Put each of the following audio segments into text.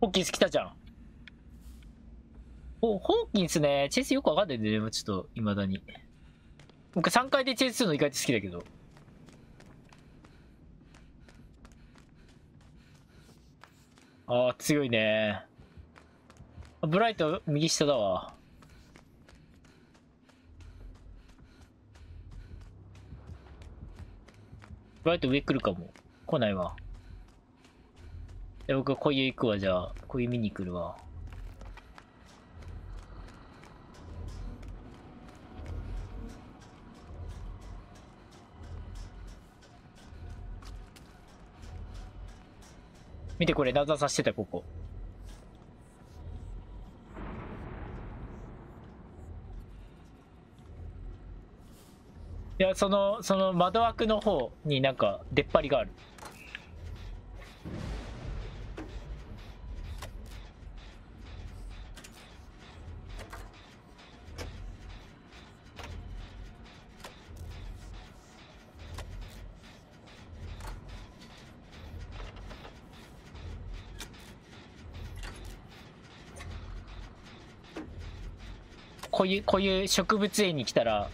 ホーキンス来たじゃん。お、ホーキンスね、チェイスよくわかんないんだよね、ちょっと、未だに。僕3回でチェイスするの意外と好きだけど。ああ、強いね。ブライト右下だわ。ブライト上来るかも。来ないわ。で僕はこういう行くわ、じゃあ。こういう見に来るわ。見てこれ、謎さしてた、ここ。いや、その、その窓枠の方になんか出っ張りがある。こういう、こういう植物園に来たら、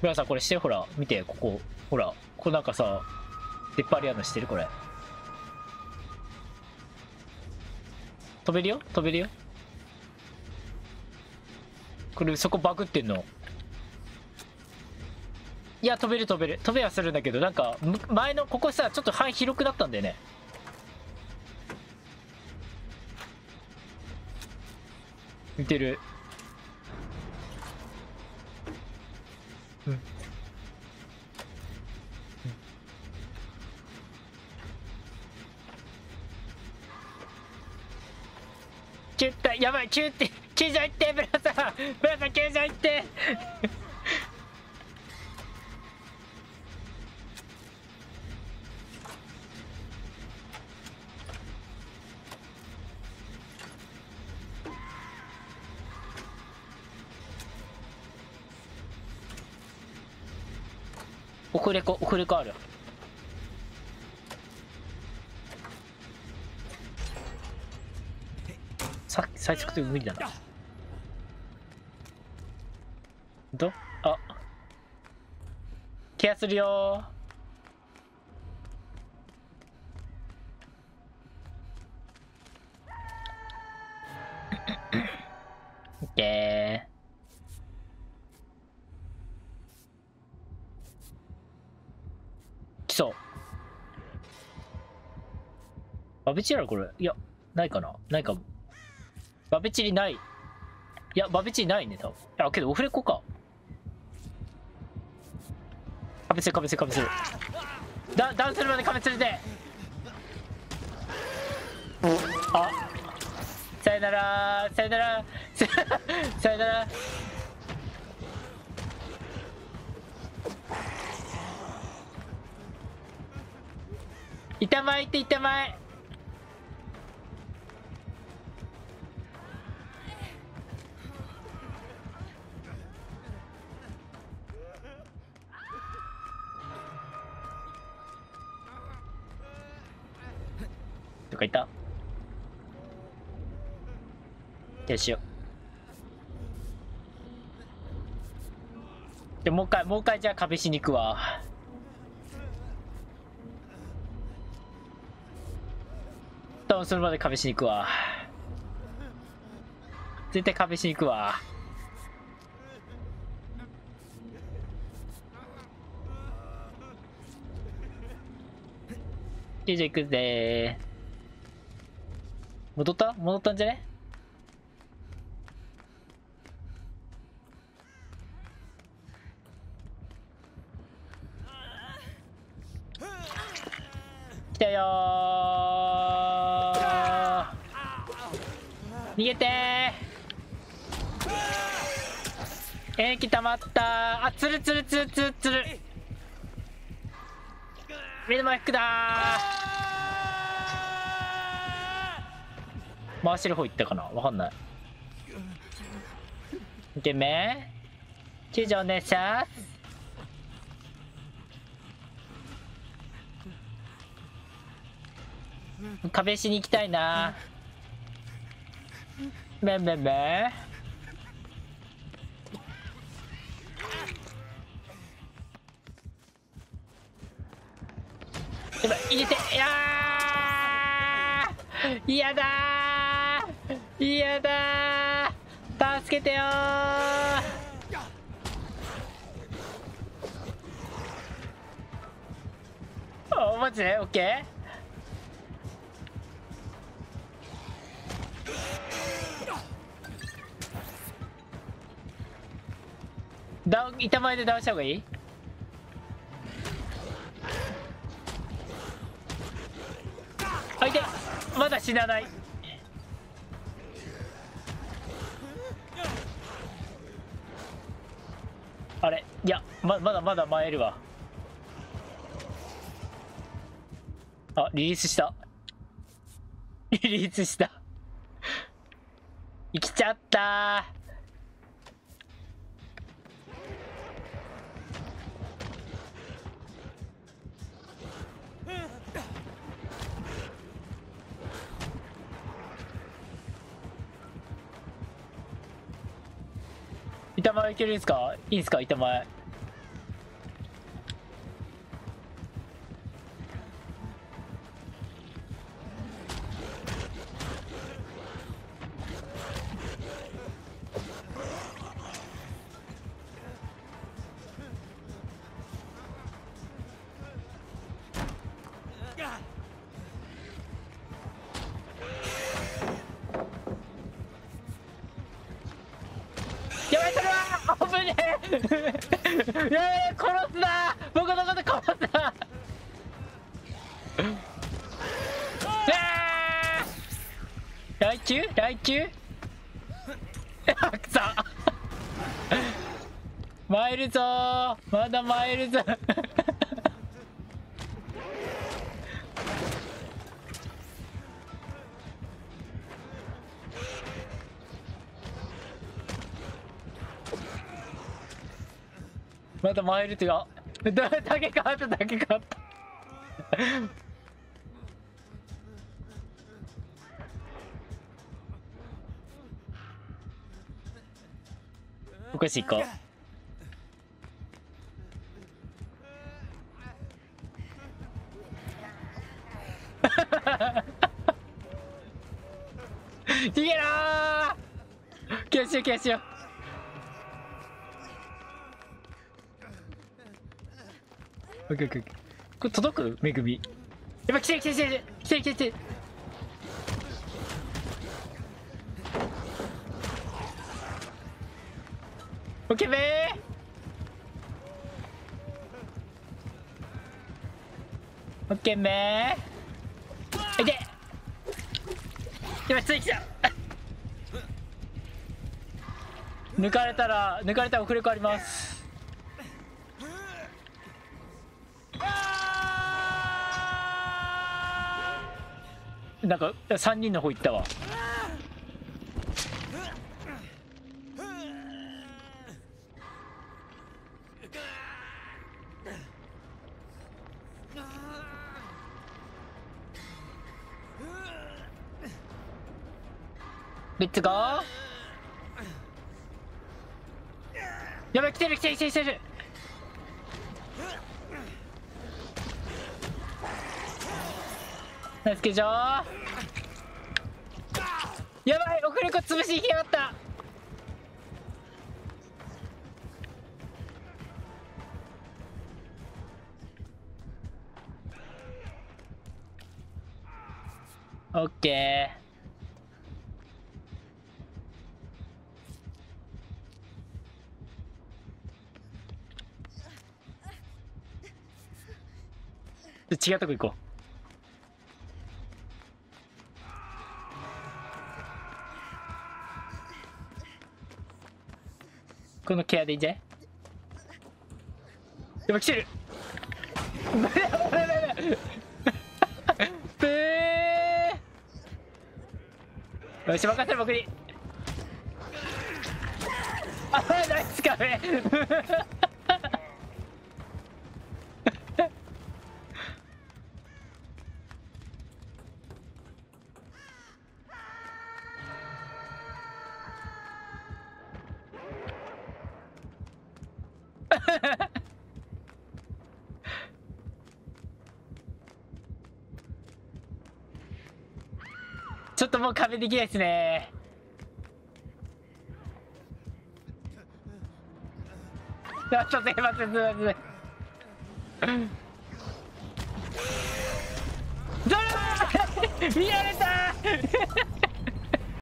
ほらさ、これして、ほら、見て、ここ。ほら、ここなんかさ、出っ張りあるのしてるこれ。飛べるよ？飛べるよ？これ、そこバグってんの？いや、飛べる飛べる。飛べはするんだけど、なんか、前の、ここさ、ちょっと範囲広くなったんだよね。見てる。うん。キュッたやばいキュッて救助行ってブラさんブラさん救助行ってオフレコオフレコある。さ最速って無理だな。ど？あ。ケアするよ来そう。バベチリあるこれいやないかな？ないかも。バベチリない。いやバベチリないね多分。あけどオフレコか。かぶせるかぶせるかぶせる。ダダウンするまでかぶせるであさよならさよならさよなら。板前って板前とかいた？よしよでもう一回もう一回じゃあ壁しに行くわ。ダウンするまで壁しに行くわ。絶対壁しに行くわ。じゃあ行くぜ。戻った？戻ったんじゃね？来たよ逃げて。ー延期溜まった。あつるつるつるつるつる。目マイクだ回してる方行ったかな？わかんない。2点目。救助お願いします壁しに行きたいな、うんめんめんやばい入れて。いやー嫌だー。嫌だー。助けてよー。おマジ？でオッケー？ダウン板前で倒した方がいい？あいてまだ死なない。あれいやままだまだ参るわ。あリリースした。リリースした。生きちゃった板前いけるんですか？いいんすか？板前。やべえ殺すな。僕のこと殺すな。来中来中 あ。くそ参るぞー。まだ参るぞまだ参るってかだ だけ変わっただけ変わった。おかしいか逃げろー。消しよう消しよう。オッケーオッケーオッケー。これ届く？めぐみ。やばい来て来て来て来て来て来てオッケーべー。オッケーめー。いてやばいつい来た。抜かれたら抜かれたらオフレコあります。なんか3人の方行ったわ。レッツゴーやばい来てる来てる来てる来てる。ナイスケジョーやばい遅れ子潰しに来やがったオッケー違うとこ行こうこのケアでいいんじゃない？やば来てる。ブー。よし任せる僕に。あナイスカフェ。ちょっともう壁できないですね。ちょっとすいませんすいません。どれ 見られた